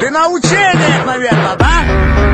Ты на учениях, наверное, да?